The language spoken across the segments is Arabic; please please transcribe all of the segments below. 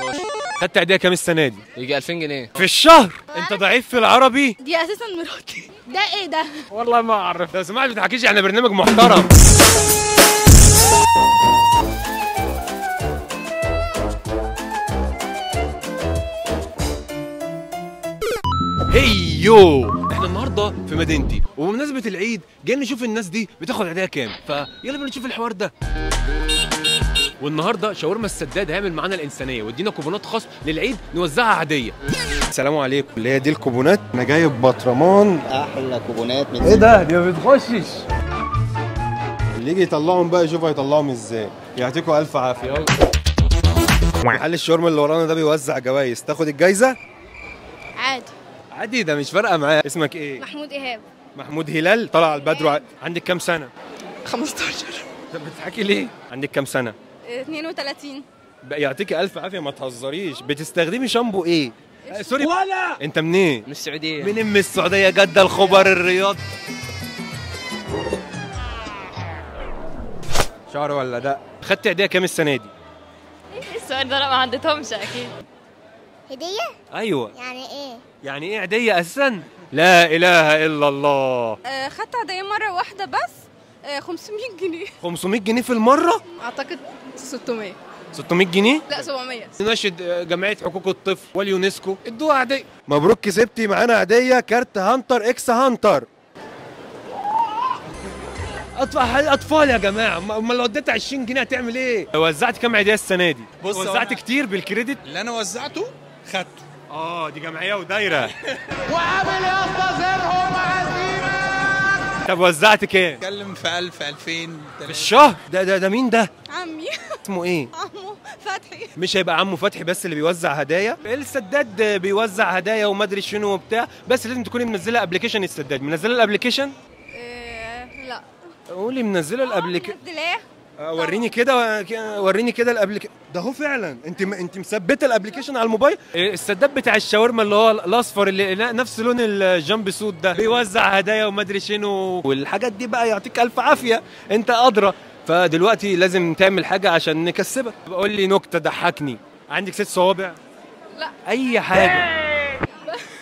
16 خدت عيديه كام السنة دي؟ يجي 2000 جنيه. في الشهر؟ انت ضعيف في العربي؟ دي أساسا مراتي. ده إيه ده؟ والله ما أعرف. لو سمحت ما تحكيش إحنا برنامج محترم. هيو إحنا النهارده في مدينتي. وبمناسبة العيد جايين نشوف الناس دي بتاخد عيديها كام. فيلا بينا نشوف الحوار ده. والنهارده شاورما السداد هيعمل معانا الإنسانية وادينا كوبونات خاص للعيد نوزعها عادية. السلام عليكم. اللي هي دي الكوبونات. أنا جايب بطرمان. أحلى كوبونات من إيه ده؟ دي ما بتخشش. اللي يجي يطلعهم بقى يشوف هيطلعهم إزاي. يعطيكم ألف عافية. محل الشاورما اللي ورانا ده بيوزع جوائز؟ تاخد الجايزة؟ عادي. عادي ده مش فارقة معاه اسمك إيه؟ محمود إيهاب. محمود هلال. طلع على البدر. وع- عندك كام سنة؟ 15 طب بتضحكي ليه؟ عندك كام سنة؟ 32 بقى يعطيكي ألف عافية ما تهزريش. بتستخدمي شامبو إيه؟ آه، سوري. ولا! أنت منين؟ من السعودية. من أم السعودية جدة الخبر الرياض. شعر ولا ده خدت عيديه كام السنة دي؟ السؤال ده؟ أنا ما عدتهمش أكيد. هدية؟ أيوه. يعني إيه؟ يعني إيه عيديه أساسا؟ لا إله إلا الله. آه خدت عادية مرة واحدة بس آه 500 جنيه. 500 جنيه في المرة؟ أعتقد 600 600 جنيه؟ لا 700 ناشد جمعية حقوق الطفل واليونسكو. ادوها عادية. مبروك كسبتي معانا عادية كارت Hunter x Hunter. اطفال يا جماعة أمال لو اديت 20 جنيه هتعمل إيه؟ وزعت كام عيدية السنة دي؟ بص، وزعت أنا- كتير بال credit؟ اللي أنا وزعته خدته. آه دي جمعية ودايرة. طب وزعت كام اتكلم في 1000 2000 في 3 الشهر؟ ده ده ده مين ده؟ عمي. اسمه إيه؟ عمو فتحي. مش هيبقى عمو فتحي بس اللي بيوزع هدايا؟ السداد بيوزع هدايا وما ادري شنو وبتاع بس لازم تكوني منزله application السداد. منزله ال application؟ آه لا. قولي منزله ال application منزلاه. وريني كده وريني كده ال application ده هو فعلا. انت انت مثبتة ال application على الموبايل؟ السداد بتاع الشاورما اللي هو الاصفر اللي نفس لون ال jumpsuit ده. بيوزع هدايا وما ادري شنو والحاجات دي بقى يعطيك ألف عافية. انت أدرى. فدلوقتي لازم تعمل حاجة عشان نكسبك. قول لي نكتة ضحكني. عندك ست صوابع؟ لا. أي حاجة.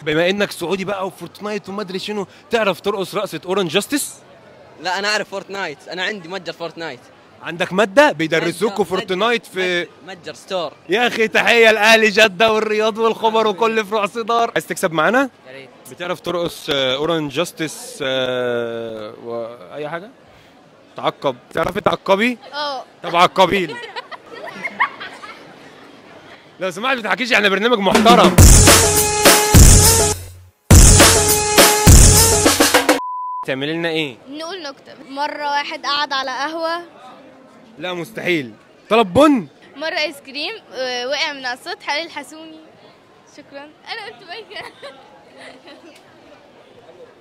بما إنك سعودي بقى و Fortnite وما ادري شنو تعرف ترقص رقصة Orange Justice؟ لا أنا أعرف Fortnite. أنا عندي متجر Fortnite. عندك مادة؟ بيدرسوكوا Fortnite في متجر- store يا أخي تحية لاهل جدة والرياض والخبر وكل فروع صدار. عايز تكسب معانا؟ يا ريت. بتعرف ترقص Orange Justice واي حاجة؟ تعقب. تعرفي تعقبي؟ آه. طب عقبي لو سمحت ما تحكيش إحنا برنامج محترم. تعملي لنا إيه؟ نقول نكتة مرة واحد قعد على قهوة لا مستحيل. طلب بن. مرة آيس كريم آه، وقع من على السطح قال الحسوني شكرا. أنا قلت بايكة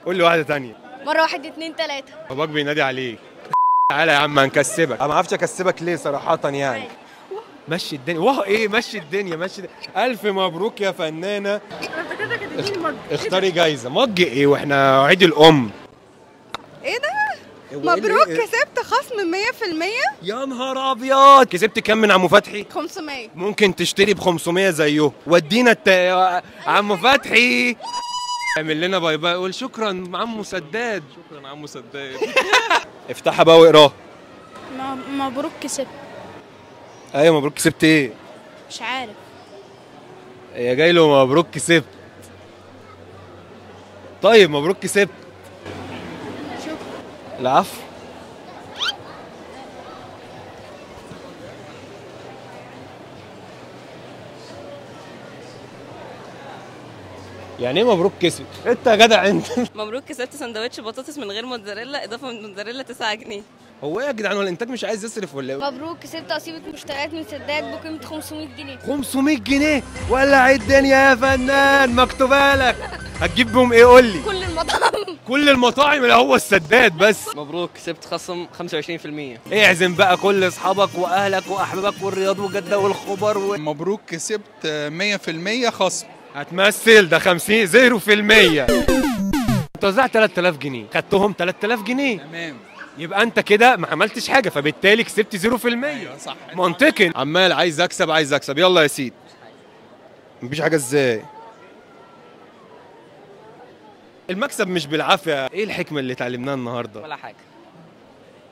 قول لي واحدة تانية. مرة واحد اتنين تلاتة. باباك بينادي عليك. تعالى يا عم هنكسبك. أنا ما أعرفش أكسبك ليه صراحة يعني. مشي الدنيا. واه إيه مشي الدنيا مشي الدنيا. ألف مبروك يا فنانة. اختاري جايزة. mug إيه؟ وإحنا عيد الأم. إيه اللي- مبروك إيه؟ كسبت خصم 100% يا نهار أبيض. كسبت كام من عمو فتحي؟ 500 ممكن تشتري ب 500 زيه. ودينا الت... عمو فتحي. اعمل لنا bye bye. قول شكرا عمو سداد. شكرا عمو سداد. افتحها بقى واقراها مبروك كسبت. أيوه مبروك كسبت إيه؟ مش عارف. هي جاي له مبروك كسبت. طيب مبروك كسبت. laugh. يعني إيه مبروك كسب إنت يا جدع إنت. مبروك كسبت سندوتش بطاطس من غير موتزاريلا إضافة من موتزاريلا 9 جنيه. هو إيه يا جدعان هو الانتاج مش عايز يصرف ولا إيه؟ مبروك كسبت قصيبة مشتريات من سداد بقيمة 500 جنيه. 500 جنيه؟ ولع الدنيا يا فنان مكتوبة لك. هتجيب بهم إيه؟ قول لي. كل المطعم كل المطاعم اللي هو السداد بس. مبروك كسبت خصم 25% اعزم بقى كل أصحابك وأهلك وأحبابك والرياض وجده والخبر و... مبروك كسبت 100% خصم. هتمثل ده 50 0 في المية. انت وزعت 3000 جنيه. خدتهم 3000 جنيه. تمام. يبقى انت كده ما عملتش حاجة فبالتالي كسبت 0 في المية. أيوه صح. منطقي. عمال عايز اكسب عايز اكسب. يلا يا سيدي مفيش حاجة إزاي؟ المكسب مش بالعافية. إيه الحكمة اللي اتعلمناها النهارده؟ ولا حاجة.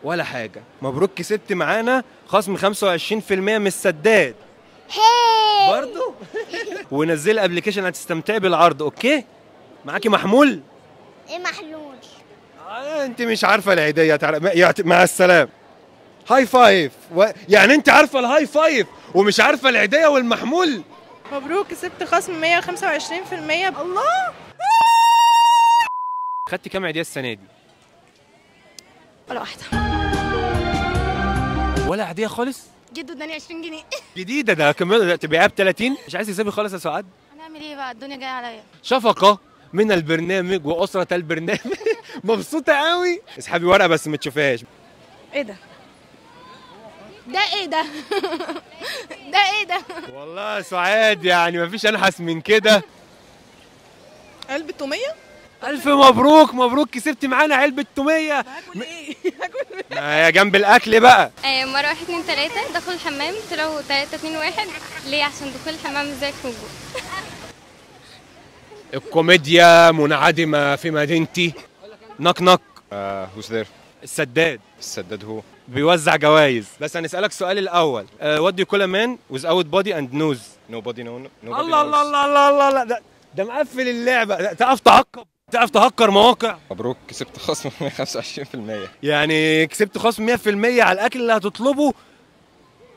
ولا حاجة. مبروك كسبت معانا خصم 25% من السداد. برضو؟ ونزل application هتستمتعي بالعرض okay؟ معاكي محمول؟ إيه محلول؟ آه أنت مش عارفة العيدية مع السلامة. high five و... يعني أنت عارفة ال high five ومش عارفة العيدية والمحمول؟ مبروك كسبت خصم 125% الله! خدت كام عيدية السنة دي؟ ولا واحدة. ولا عيديه خالص؟ جدو اداني 20 جنيه. جديدة ده كمان تبيعها ب 30 مش عايز تسيبي خالص يا سعاد؟ هنعمل إيه بقى؟ الدنيا جاية عليا. شفقة من البرنامج وأسرة البرنامج. مبسوطة قوي اسحبي ورقة بس ما تشوفهاش. إيه ده؟ ده إيه ده؟ ده إيه ده؟ والله يا سعاد يعني ما فيش انحس من كده. علبة تومية ألف مبروك مبروك كسبت معانا علبة تومية. هاكل إيه؟ هاكل ما هي جنب الأكل بقى. آه، مرة واحد اتنين تلاتة دخلوا الحمام طلعوا تلاتة اتنين واحد. ليه؟ عشان دخول الحمام إزاي خروجه الكوميديا منعدمة في مدينتي. knock knock. Who's there السداد. السداد هو بيوزع جوائز. بس هنسألك سؤال الأول. What do call man without body and nose? Nobody know nobody الله الله. الله الله الله الله. ده ده مقفل اللعبة. ده تعرف تعقب تعرف تهكر مواقع؟ مبروك كسبت خصم 25% يعني كسبت خصم 100% على الأكل اللي هتطلبه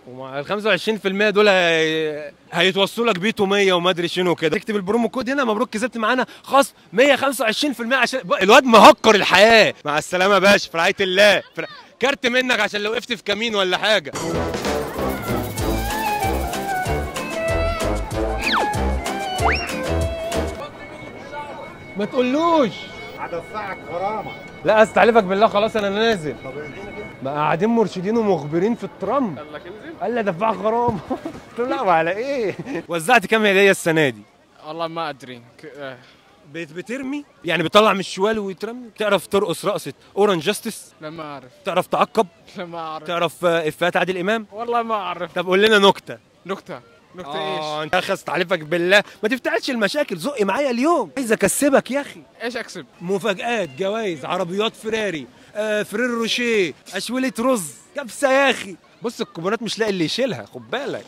ومع ال 25% دول هي... هيتوصلوا لك بيه توميه وما أدري شنو كده. اكتب ال promo code هنا مبروك كسبت معانا خصم 125% عشان الواد مهكر الحياة. مع السلامة يا باشا في رعاية الله. في... كارت منك عشان لو وقفت في كمين ولا حاجة. ما تقولوش. هدفعك غرامة. لا استحلفك بالله خلاص أنا نازل. بقى قاعدين مرشدين ومخبرين في الترام قال لي ادفعك غرامة. قلت له لا وعلى إيه؟ وزعت كام هديه السنة دي؟ والله ما أدري. ك- آه، بت- بترمي؟ يعني بتطلع من الشوال ويترمي تعرف ترقص رقصة Orange Justice لا ما أعرف. تعرف تعقب؟ لا ما أعرف. تعرف إفيهات عادل إمام؟ والله ما أعرف. طب قول لنا نكتة. نكتة. نكته آه إيش أنت أخي استحلفك بالله. ما تفتحش المشاكل زقي معايا اليوم. عايز أكسبك يا أخي. إيش أكسب؟ مفاجآت جوائز عربيات فراري آه فيريرو روشيه أشولة رز. كبسة يا أخي. بص الكوبونات مش لاقي اللي يشيلها خد بالك.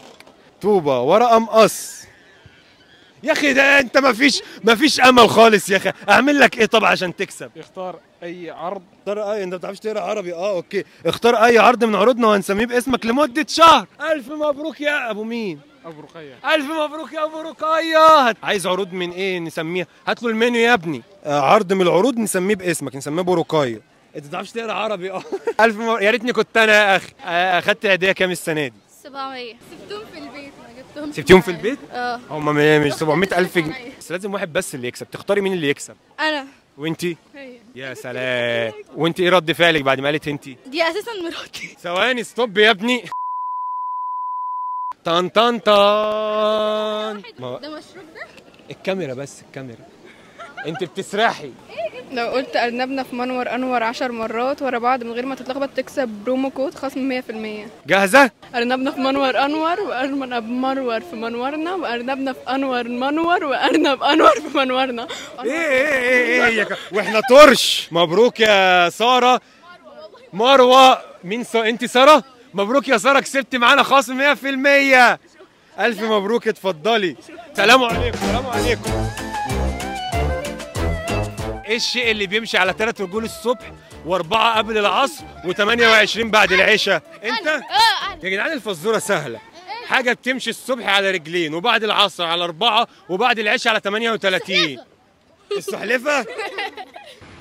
طوبة ورقة مقص. يا أخي ده أنت مفيش مفيش أمل خالص يا أخي. أعمل لك إيه طبعا عشان تكسب؟ يختار أي عرض. اختار أي أنت ما بتعرفش تقرأ عربي؟ أه okay. اختار أي عرض من عروضنا وهنسميه باسمك لمدة شهر. ألف مبروك يا أبو مين؟ أبو رقية. ألف مبروك يا أبو رقية. عايز عروض من إيه نسميها؟ هات له المنيو يا ابني. آه عرض من العروض نسميه باسمك نسميه أبو رقية. أنت ما بتعرفش تقرأ عربي. أه. ألف مبروك يا ريتني كنت أنا يا أخي. آه، أخدت هدية كام السنة دي؟ 700 سبتهم في البيت ما جبتهم سبتيهم في البيت؟ آه. هم مش 700 ألف جنيه. بس لازم واحد بس اللي يكسب. تختاري مين اللي يكسب؟ أنا. وانتي هي. يا سلام. وأنت إيه رد فعلك بعد ما قالت انتي دي أساسا مراتي. ثواني stop يا ابني. طن طن طن ما- ده مشروب ده؟ الكاميرا بس الكاميرا. انت بتسرحي. لو قلت أرنبنا في منور أنور عشر مرات ورا بعض من غير ما تتلخبط تكسب promo code خصم 100% جاهزة؟ أرنبنا في منور أنور وأرنب منور في منورنا وأرنبنا في أنور منور وأرنب أنور في منورنا. إيه إيه إيه إيه يا ك- وإحنا طرش مبروك يا سارة. مروة مين سا... انت سارة؟ مبروك يا سارة كسبت معانا خصم 100% ألف مبروك اتفضلي. سلام عليكم سلام عليكم. إيه الشيء اللي بيمشي على ثلاث رجول الصبح وأربعة قبل العصر و28 بعد العشاء؟ أنت؟ أنا. يا جدعان الفزورة سهلة. حاجة بتمشي الصبح على رجلين وبعد العصر على أربعة وبعد العشاء على 38 السحلفه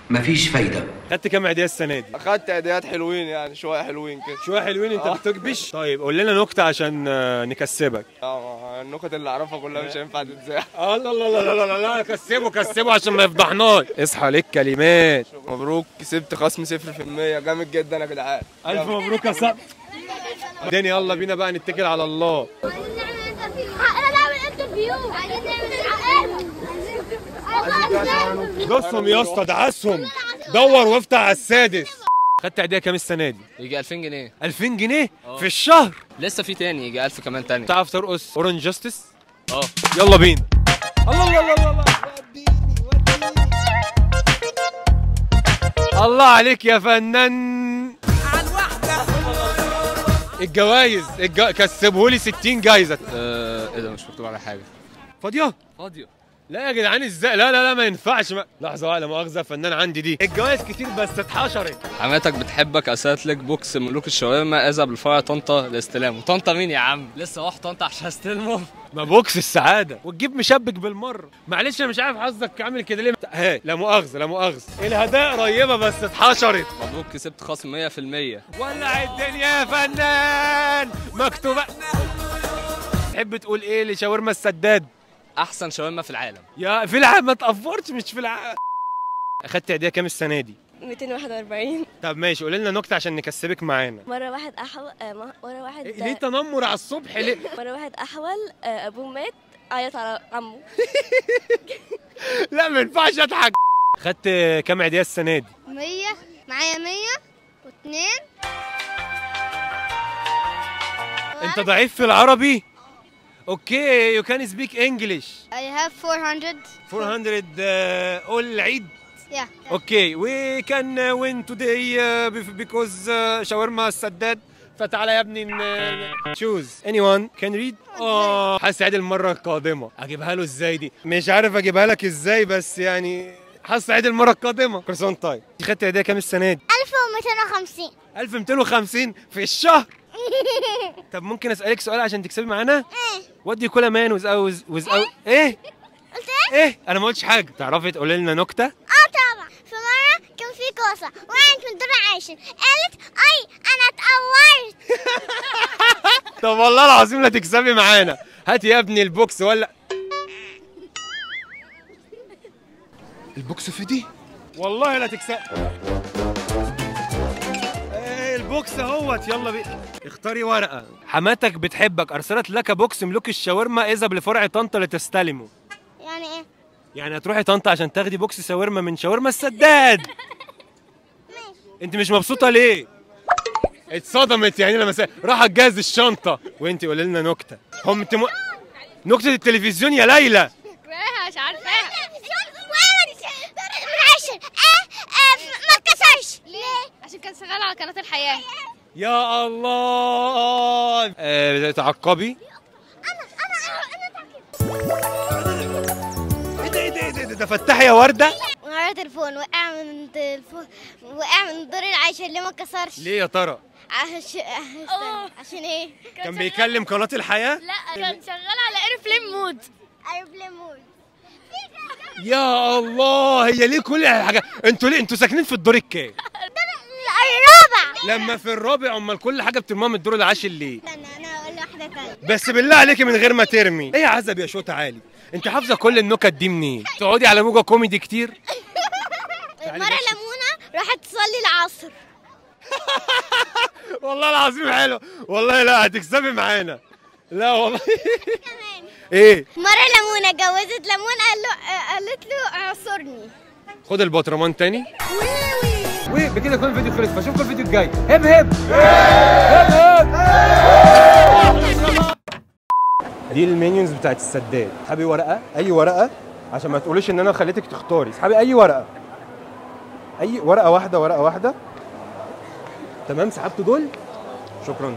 مفيش فايدة. خدت كام عيديه السنة دي؟ أخدت عيديات حلوين يعني شوية حلوين كده. شوية حلوين انت بتكبش؟ طيب قول لنا نكتة عشان آه، نكسبك. آه النكت اللي أعرفها كلها مش هينفع تتذاع. الله الله الله الله الله لا كسبه كسبه عشان ما يفضحناش. اصحى ليك كلمات. مبروك كسبت خصم 0% جامد جدا يا جدعان. ألف مبروك يا صاحبي. بعدين يلا بينا بقى نتكل على الله. أنا بعمل interview. عايزين نعمل دوسهم يا أسطى دعسهم. دور وافتح على السادس. خدت عيدية كام السنة دي؟ يجي 2000 جنيه. 2000 جنيه؟ في الشهر؟ لسه في تاني يجي 1000 كمان تاني. تعرف ترقص Orange Justice آه. يلا بينا. الله الله الله الله. الله عليك يا فنان. الجوايز الج... كسبهولي 60 جايزة. إيه ده مش مكتوب على حاجة. فاضية؟ فاضية. لا يا جدعان إزاي؟ لا لا لا ما ينفعش ما... لحظة بقى لا مؤاخذه فنان عندي دي. الجوايز كتير بس اتحشرت. حماتك بتحبك ارسلت لك box ملوك الشاورما إذهب لفرع طنطا لاستلامه. طنطا مين يا عم؟ لسه واحد طنطا عشان أستلمه. ما box السعادة. وتجيب مشبك بالمرة. معلش أنا مش عارف حظك عامل كده ليه. ها لا مؤاخذة لا مؤاخذة. الهدايا قريبة بس اتحشرت. مبروك كسبت خصم 100% ولع الدنيا يا فنان. مكتوبة. تحب تقول إيه لشاورما السداد؟ أحسن شاورما في العالم. يا في العالم ما تقفرش مش في العالم أخدت عيدية كام السنة دي؟ 241 طب ماشي قولي لنا نكتة عشان نكسبك معانا. مرة واحد أحول آه، مرة واحد إيه ليه تنمر على الصبح؟ ليه؟ مرة واحد أحول آه، أبوه مات عيط على عمه. لا ما ينفعش أضحك. خدت كام عيدية السنة دي؟ 100 معايا 100 واثنين أنت ضعيف في العربي؟ Okay you can speak English I have 400 400 اول العيد yeah. Okay we can win today because شاورما السداد فتعالى يا ابني choose anyone can read آه هسعد المرة القادمة. أجيبها له إزاي دي؟ مش عارف أجيبها لك إزاي بس يعني هسعد المرة القادمة. وانت طيب خدت هديه كام السنة دي؟ 1250 1250 في الشهر. طب ممكن أسألك سؤال عشان تكسبي معانا؟ إيه. What do call a man without with أو إيه. قلت إيه؟ إيه؟ أنا ما قلتش حاجة. تعرفي تقولي لنا نكتة؟ آه طبعا. في مرة كان في كوسة وقعت من دور عاشر قالت أي أنا اتقورت. طب والله العظيم لا تكسبي معانا. هات يا ابني ال box ولا ال box في دي؟ والله لا تكسب إيه ال box أهوت. يلا بينا. اختاري ورقه حماتك بتحبك ارسلت لك box ملوك الشاورما اذهب لفرع طنطا لتستلمه يعني إيه؟ يعني هتروحي طنطا عشان تاخدي box شاورما من شاورما السداد انت مش مبسوطه ليه اتصدمت يعني لما سأ... راح تجهز الشنطه وانت قولي لنا نكته هم انت م... نكته التلفزيون يا ليلى مش عارفاها آه آه ما اتكسرش ليه؟ عشان كان شغال على قناة الحياة يا الله. آه تعقبي. إيه ده إيه ده إيه ده, ده, ده فتحي يا وردة؟ مرة تليفون وقع من تليفون وقع من الدور العاشر ليه ما اتكسرش؟ ليه يا ترى عشان استنى. عشان إيه؟ كان بيكلم قناة الحياة؟ لا كان شغال على airplane mode airplane mode يا الله هي ليه كل الحاجات أنتوا ليه أنتوا ساكنين في الدور الكام؟ لما في الرابع أمال كل حاجة بترموها من الدور العاشر ليه؟ استنى أنا هقول واحدة تانية. بس بالله عليكي من غير ما ترمي. إيه يا عزب يا شوت عالي؟ أنت حافظة كل النكت دي منين؟ تقعدي على موجة كوميدي كتير؟ مرة لمونة راحت تصلي العصر. والله العظيم حلو. والله لا هتكسبي معانا. لا والله. كمان. إيه؟ مرة لمونة جوزت لمون قال له قالت له اعصرني. خد البطرمان تاني. وبكده يكون الفيديو خلص. فاشوفكم الفيديو الجاي. هب هب. هب هب. دي المنيونز بتاعت السداد. اسحبي ورقة؟ أي ورقة؟ عشان ما تقوليش إن أنا خليتك تختاري. اسحبي أي ورقة؟ أي ورقة واحدة ورقة واحدة. تمام؟ سحبت دول؟ شكرا.